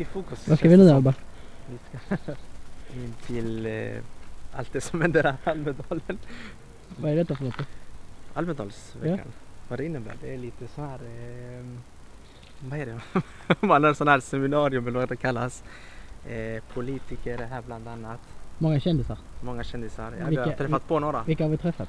mycket fokus. Vad ska vi nu Alba? Vi ska in till eh, allt det som händer här i Almedalen. Vad är detta för något? Almedalsveckan. Vad det innebär? Det är lite så här... Eh, vad är det? Man har sån här seminarium eller vad det kallas. Eh, politiker är här bland annat. Många kändisar. Många kändisar. Ja, vi Vilka- har träffat på några. Vilka har vi träffat?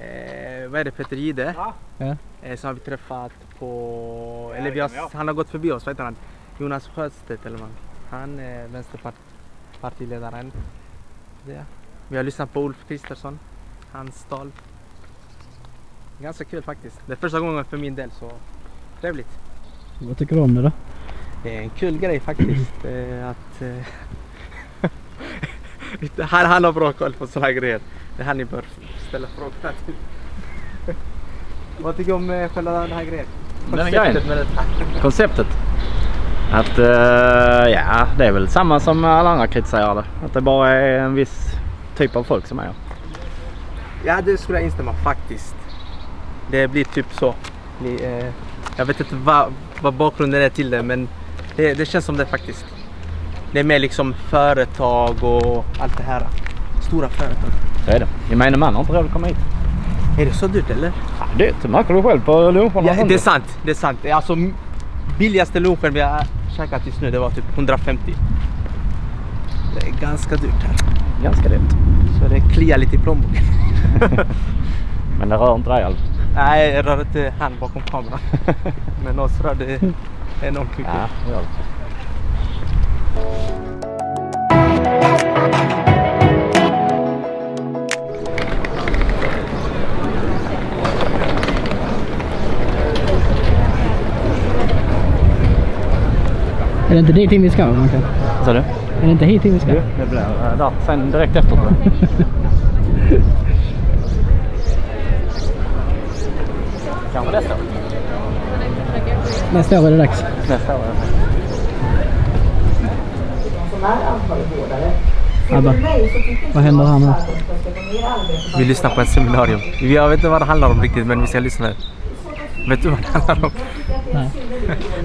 Eh, vad är det? Peter Jihde. Ja. Eh, så har vi träffat på... Eller vi har, han har gått förbi oss. Vad heter han? Jonas Sjöstedt eller vad? Han är vänsterpartiledaren. Vi har lyssnat på Ulf Kristersson. Hans tal. Ganska kul faktiskt. Det är första gången för min del så trevligt. Vad tycker du om det då? Det är en kul grej faktiskt. eh, att, eh, det här, han har bra koll på sådana här grejer. Det här ni bör ställa frågor till. Vad tycker du om eh, själva den här grejen? Konceptet med detta. Konceptet? Att eh, ja, det är väl samma som alla andra kritiserar det. Att det bara är en viss typ av folk som är här. Ja, det skulle jag instämma faktiskt. Det blir typ så. Eh, jag vet inte vad, vad bakgrunden är till det, men det, det känns som det faktiskt. Det är mer liksom företag och allt det här. Stora företag. Så är det. Gemene man har inte råd att komma hit. Är det så dyrt eller? Ja, det märker du själv på luncherna. Ja, det är sant. Det är sant. Alltså, billigaste lunchen vi har käkat just nu, det var typ 150. Det är ganska dyrt här. Ganska dyrt. Så det kliar lite i plånboken. Men det rör inte dig alls. Nej, jag rör inte hand bakom kameran. Men oss rör det enormt mycket. Ja, det gör det. Inte dit in vi ska? Vad sa du? Är det inte hit in vi ska? Jo, det blir där sen direkt efter tror jag. Kanske nästa år. Nästa år är det dags. Nästa år. ja. Abba, vad händer här nu? Vi lyssnar på ett seminarium. Jag vet inte vad det handlar om riktigt, men vi ska lyssna. Vet du vad det handlar om? Nej.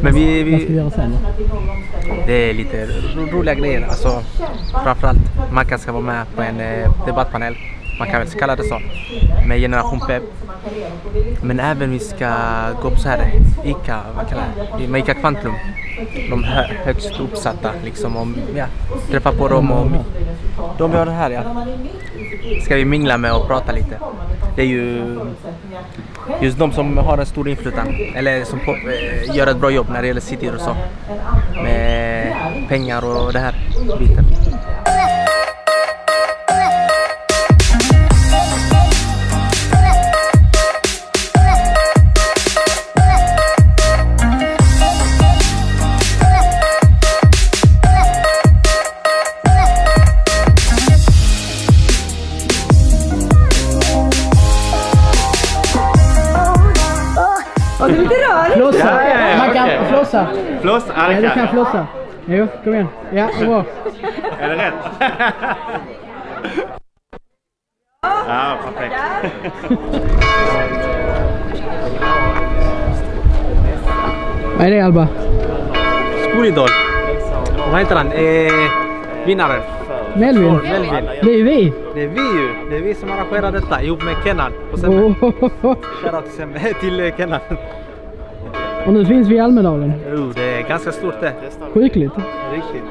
Men vi, Vad ska vi vi, göra sen då? det är lite ro- roliga grejer. Alltså, framförallt, Mackan ska vara med på en eh, debattpanel. Man kan väl kalla det så. Med Generation Pep. Men även vi ska gå på så här ICA, vad kallar det? Med ICA Quantum. De hö, högst uppsatta liksom. Och, ja, träffa på dem och de vi har det här ja. Ska vi mingla med och prata lite. Det är ju just de som har en stor inflytande. Eller som på, eh, gör ett bra jobb när det gäller City och så. Med pengar och det här biten. Flossa! Floss? Ja, Ja, det du kan kan jag. flossa. Jo, kom igen. Ja, bra. Är det rätt? ja, perfekt. Vad är det Alba? Skolidol. Vad heter han? Eh, vinnaren. Melvin? Melvin. Det är vi! Det är vi ju. Det är vi som arrangerar detta ihop med på Semme. Oh. Shoutout till, eh, Kenan. Och nu finns vi i Almedalen. Oh, det är ganska stort det. Sjukligt. Riktigt.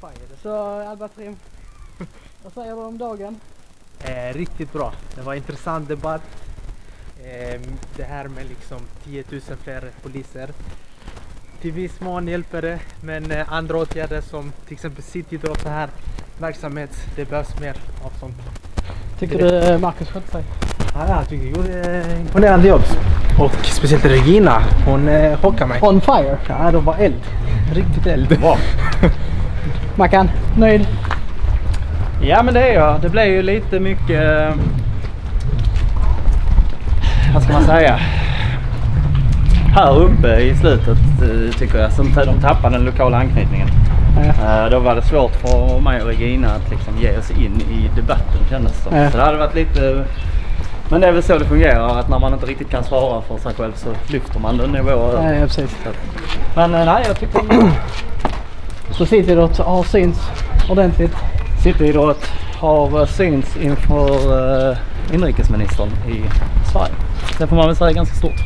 Vad fan är det? Så Alba Trim, vad säger du om dagen? Eh, riktigt bra. Det var intressant debatt. Eh, det här med liksom 10 000 fler poliser. Till viss mån hjälper det, men eh, andra åtgärder som till exempel Citydrott här verksamhet. Det behövs mer av sånt. Tycker du eh, Marcus skötte sig? Ja, jag tycker jag gjorde eh, imponerande jobb. Och speciellt Regina, hon eh, chockade mig. On fire. Ja, de var eld. Riktigt eld. Bra. Mackan, nöjd? Ja men det är jag. Det blev ju lite mycket... eh, Vad ska man säga? Här uppe i slutet eh, tycker jag som de tappade den lokala anknytningen. Ja. Eh, Då var det svårt för mig och Regina att liksom ge oss in i debatten kändes det som. Ja. Så det hade varit lite... Men det är väl så det fungerar att när man inte riktigt kan svara för sig själv så lyfter man den över. Ja, ja, precis. Men nej jag tycker Så Cityidrott har synts ordentligt. Cityidrott har synts inför eh, inrikesministern i Sverige. Det får man väl säga ganska stort.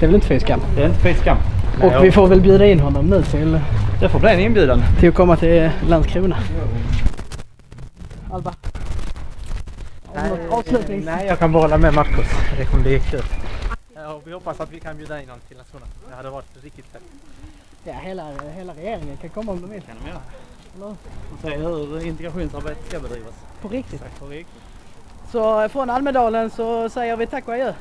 Det är väl inte fy skam. Det är inte fy skam. Och vi får väl bjuda in honom nu till, Det får bli en inbjudan. till att komma till Landskrona. Alba? Något avslutnings? Nej, jag kan bara hålla med Marcus. Det kommer bli kul. Ja, och vi hoppas att vi kan bjuda in honom till Landskrona. Det hade varit riktigt fett. Ja, hela, hela regeringen kan komma om de vill. Kan de göra. Eller se hur integrationsarbetet ska bedrivas. På riktigt. På riktigt. Så från Almedalen så säger vi tack och adjö.